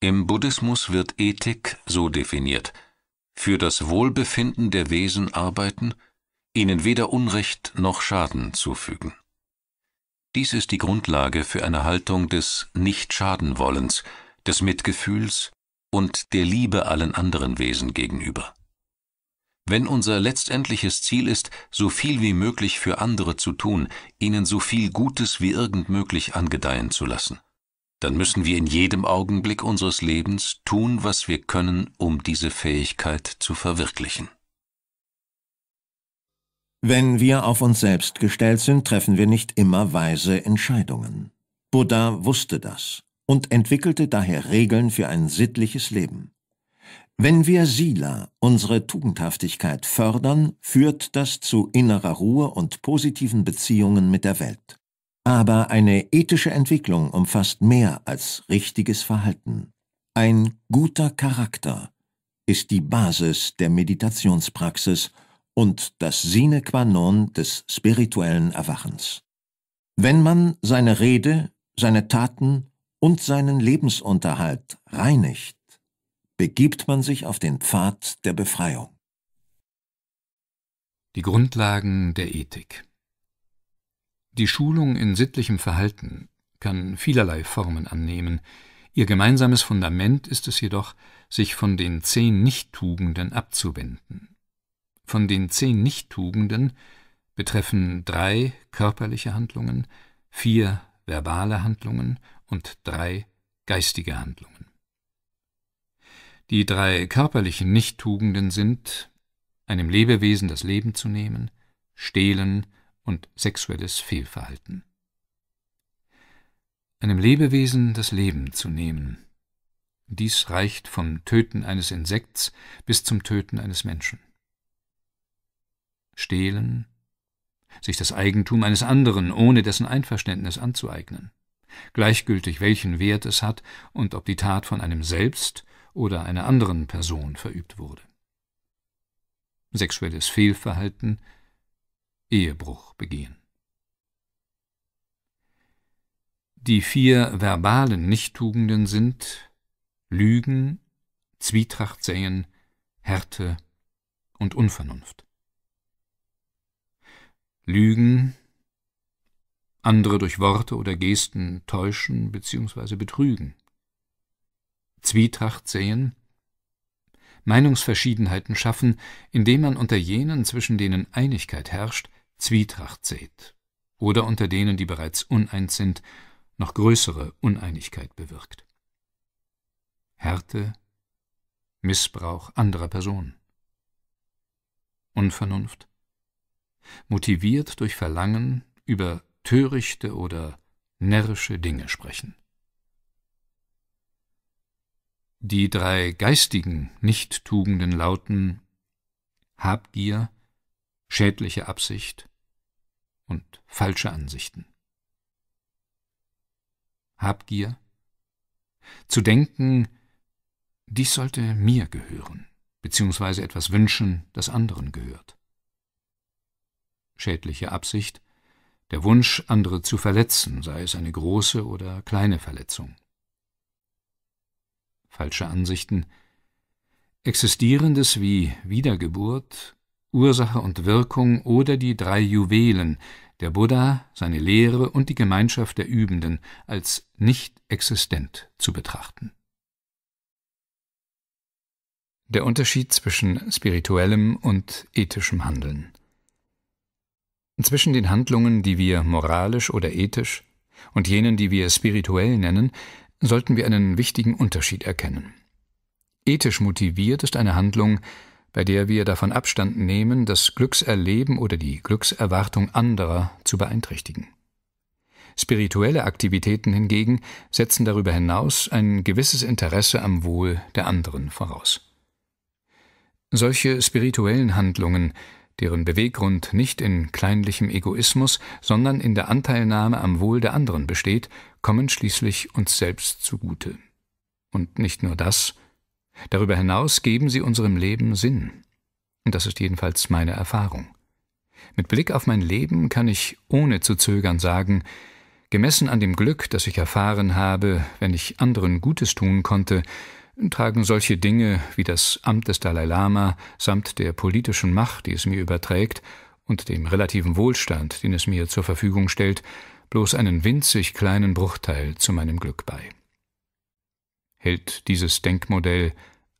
Im Buddhismus wird Ethik so definiert: für das Wohlbefinden der Wesen arbeiten, ihnen weder Unrecht noch Schaden zufügen. Dies ist die Grundlage für eine Haltung des Nicht-Schaden-Wollens, des Mitgefühls und der Liebe allen anderen Wesen gegenüber. Wenn unser letztendliches Ziel ist, so viel wie möglich für andere zu tun, ihnen so viel Gutes wie irgend möglich angedeihen zu lassen, dann müssen wir in jedem Augenblick unseres Lebens tun, was wir können, um diese Fähigkeit zu verwirklichen. Wenn wir auf uns selbst gestellt sind, treffen wir nicht immer weise Entscheidungen. Buddha wusste das und entwickelte daher Regeln für ein sittliches Leben. Wenn wir Sila, unsere Tugendhaftigkeit, fördern, führt das zu innerer Ruhe und positiven Beziehungen mit der Welt. Aber eine ethische Entwicklung umfasst mehr als richtiges Verhalten. Ein guter Charakter ist die Basis der Meditationspraxis und das Sine qua non des spirituellen Erwachens. Wenn man seine Rede, seine Taten und seinen Lebensunterhalt reinigt, begibt man sich auf den Pfad der Befreiung. Die Grundlagen der Ethik die Schulung in sittlichem Verhalten kann vielerlei Formen annehmen, ihr gemeinsames Fundament ist es jedoch, sich von den zehn Nichttugenden abzuwenden. Von den zehn Nichttugenden betreffen drei körperliche Handlungen, vier verbale Handlungen und drei geistige Handlungen. Die drei körperlichen Nichttugenden sind einem Lebewesen das Leben zu nehmen, stehlen, und sexuelles Fehlverhalten. Einem Lebewesen das Leben zu nehmen. Dies reicht vom Töten eines Insekts bis zum Töten eines Menschen. Stehlen, sich das Eigentum eines anderen ohne dessen Einverständnis anzueignen, gleichgültig welchen Wert es hat und ob die Tat von einem selbst oder einer anderen Person verübt wurde. Sexuelles Fehlverhalten Ehebruch begehen. Die vier verbalen Nichttugenden sind Lügen, Zwietracht säen, Härte und Unvernunft. Lügen, andere durch Worte oder Gesten täuschen bzw. betrügen. Zwietracht säen, Meinungsverschiedenheiten schaffen, indem man unter jenen, zwischen denen Einigkeit herrscht, Zwietracht sät oder unter denen, die bereits uneins sind, noch größere Uneinigkeit bewirkt. Härte, Missbrauch anderer Personen. Unvernunft, motiviert durch Verlangen über törichte oder närrische Dinge sprechen. Die drei geistigen Nichttugenden lauten Habgier, schädliche Absicht, und falsche Ansichten. Habgier, zu denken, dies sollte mir gehören, beziehungsweise etwas wünschen, das anderen gehört. Schädliche Absicht, der Wunsch, andere zu verletzen, sei es eine große oder kleine Verletzung. Falsche Ansichten, Existierendes wie Wiedergeburt, Ursache und Wirkung oder die drei Juwelen, der Buddha, seine Lehre und die Gemeinschaft der Übenden als nicht existent zu betrachten. Der Unterschied zwischen spirituellem und ethischem Handeln Zwischen den Handlungen, die wir moralisch oder ethisch, und jenen, die wir spirituell nennen, sollten wir einen wichtigen Unterschied erkennen. Ethisch motiviert ist eine Handlung, bei der wir davon Abstand nehmen, das Glückserleben oder die Glückserwartung anderer zu beeinträchtigen. Spirituelle Aktivitäten hingegen setzen darüber hinaus ein gewisses Interesse am Wohl der anderen voraus. Solche spirituellen Handlungen, deren Beweggrund nicht in kleinlichem Egoismus, sondern in der Anteilnahme am Wohl der anderen besteht, kommen schließlich uns selbst zugute. Und nicht nur das, Darüber hinaus geben sie unserem Leben Sinn. Und das ist jedenfalls meine Erfahrung. Mit Blick auf mein Leben kann ich ohne zu zögern sagen, gemessen an dem Glück, das ich erfahren habe, wenn ich anderen Gutes tun konnte, tragen solche Dinge wie das Amt des Dalai Lama samt der politischen Macht, die es mir überträgt, und dem relativen Wohlstand, den es mir zur Verfügung stellt, bloß einen winzig kleinen Bruchteil zu meinem Glück bei. Hält dieses Denkmodell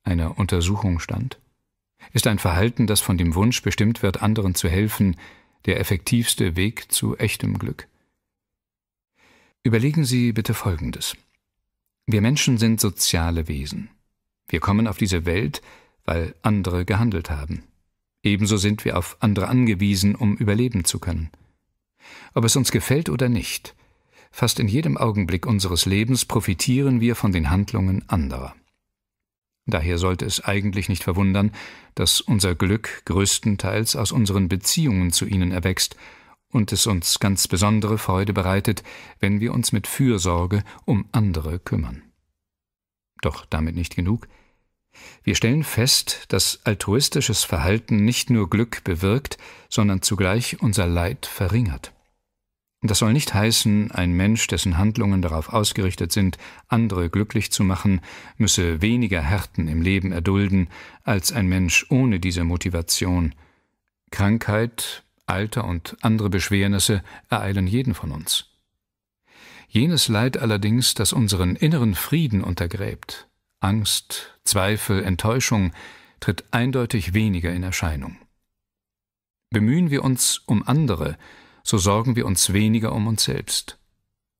einer Untersuchung stand? Ist ein Verhalten, das von dem Wunsch bestimmt wird, anderen zu helfen, der effektivste Weg zu echtem Glück? Überlegen Sie bitte Folgendes. Wir Menschen sind soziale Wesen. Wir kommen auf diese Welt, weil andere gehandelt haben. Ebenso sind wir auf andere angewiesen, um überleben zu können. Ob es uns gefällt oder nicht, fast in jedem Augenblick unseres Lebens profitieren wir von den Handlungen anderer. Daher sollte es eigentlich nicht verwundern, dass unser Glück größtenteils aus unseren Beziehungen zu ihnen erwächst und es uns ganz besondere Freude bereitet, wenn wir uns mit Fürsorge um andere kümmern. Doch damit nicht genug. Wir stellen fest, dass altruistisches Verhalten nicht nur Glück bewirkt, sondern zugleich unser Leid verringert. Das soll nicht heißen, ein Mensch, dessen Handlungen darauf ausgerichtet sind, andere glücklich zu machen, müsse weniger Härten im Leben erdulden als ein Mensch ohne diese Motivation. Krankheit, Alter und andere Beschwernisse ereilen jeden von uns. Jenes Leid allerdings, das unseren inneren Frieden untergräbt, Angst, Zweifel, Enttäuschung, tritt eindeutig weniger in Erscheinung. Bemühen wir uns um andere, so sorgen wir uns weniger um uns selbst.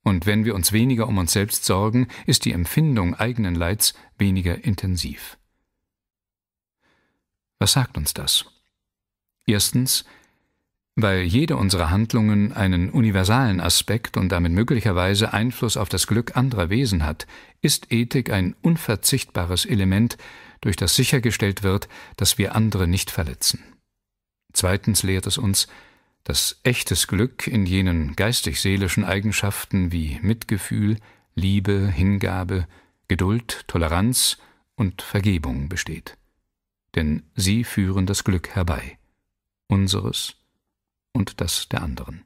Und wenn wir uns weniger um uns selbst sorgen, ist die Empfindung eigenen Leids weniger intensiv. Was sagt uns das? Erstens, weil jede unserer Handlungen einen universalen Aspekt und damit möglicherweise Einfluss auf das Glück anderer Wesen hat, ist Ethik ein unverzichtbares Element, durch das sichergestellt wird, dass wir andere nicht verletzen. Zweitens lehrt es uns, dass echtes Glück in jenen geistig-seelischen Eigenschaften wie Mitgefühl, Liebe, Hingabe, Geduld, Toleranz und Vergebung besteht. Denn sie führen das Glück herbei, unseres und das der anderen.